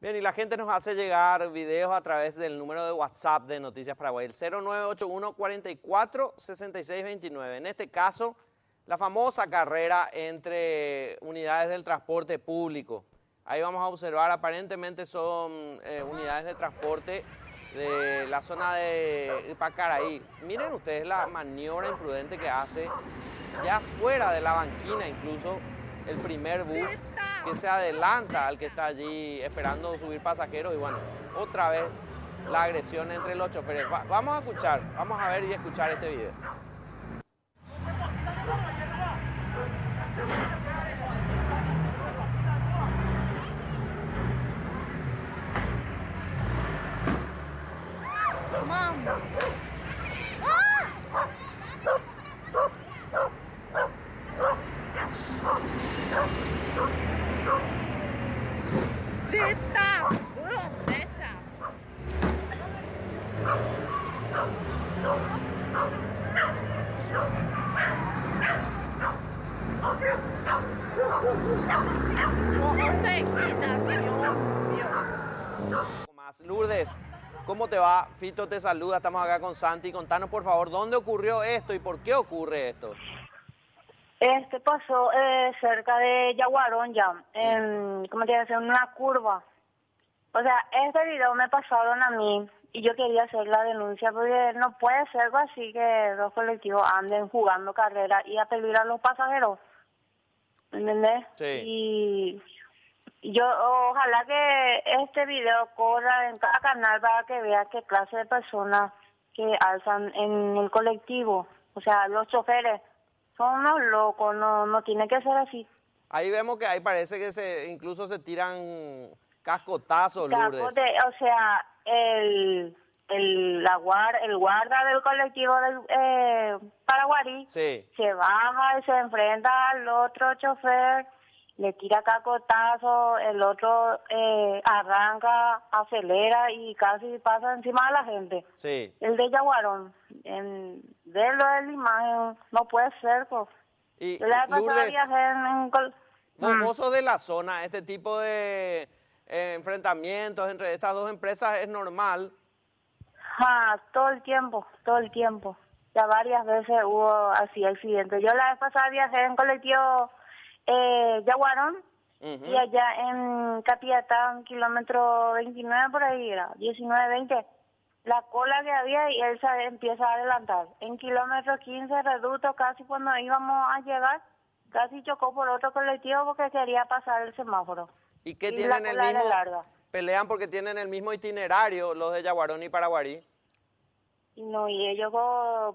Bien, y la gente nos hace llegar videos a través del número de WhatsApp de Noticias Paraguay, el 0981 44 6629. En este caso, la famosa carrera entre unidades del transporte público. Ahí vamos a observar, aparentemente son eh, unidades de transporte de la zona de Pacaraí. Miren ustedes la maniobra imprudente que hace ya fuera de la banquina incluso el primer bus que se adelanta al que está allí esperando subir pasajeros y bueno, otra vez la agresión entre los choferes. vamos a escuchar, vamos a ver y escuchar este video. Lourdes, ¿cómo te va? Fito te saluda, estamos acá con Santi. Contanos por favor, ¿dónde ocurrió esto y por qué ocurre esto? Este pasó eh, cerca de Yaguarón ya, en, ¿cómo te en una curva. O sea, este video me pasaron a mí y yo quería hacer la denuncia porque no puede ser algo así que los colectivos anden jugando carrera y a a los pasajeros. ¿Entendés? Sí. Y yo ojalá que este video corra en cada canal para que vea qué clase de personas que alzan en el colectivo. O sea, los choferes son unos locos, no, no tiene que ser así. Ahí vemos que ahí parece que se incluso se tiran cascotazos, Lourdes. o sea, el, el, la el guarda del colectivo del eh, Paraguarí se baja y se enfrenta al otro chofer, le tira cacotazo, el otro eh, arranca, acelera y casi pasa encima de la gente. Sí. El de Yaguarón, en verlo de la imagen, no puede ser, pues. Y Lourdes, en, famoso de la zona, este tipo de enfrentamientos entre estas dos empresas es normal. Ah, todo el tiempo, todo el tiempo. Ya varias veces hubo así accidentes. Yo la vez pasada viajé en colectivo eh, Yaguarón y allá en Capiatá, kilómetro 29 por ahí era, 19, 20 la cola que había y él se empieza a adelantar. En kilómetro 15 reducto, casi cuando íbamos a llegar, casi chocó por otro colectivo porque quería pasar el semáforo. ¿Y qué tienen el mismo? Pelean porque tienen el mismo itinerario los de Yaguarón y Paraguarí. No, y ellos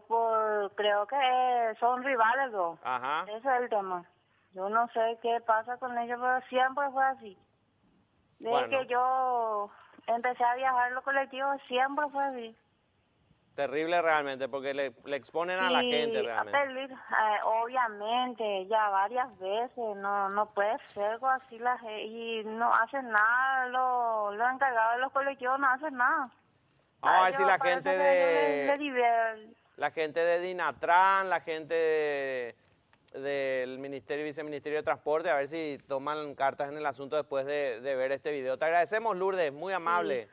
por, creo que son rivales dos. Ajá. Ese es el tema. Yo no sé qué pasa con ellos, pero siempre fue así. Desde que yo empecé a viajar los colectivos, siempre fue así. Terrible realmente, porque le, exponen a la gente realmente. Eh, obviamente, ya varias veces, no no puede ser así, la, y no hacen nada, los lo encargados de los colectivos no hacen nada. Vamos a ver si la gente de... la gente de Dinatran, la gente del Ministerio y Viceministerio de Transporte, a ver si toman cartas en el asunto después de, ver este video. Te agradecemos, Lourdes, muy amable.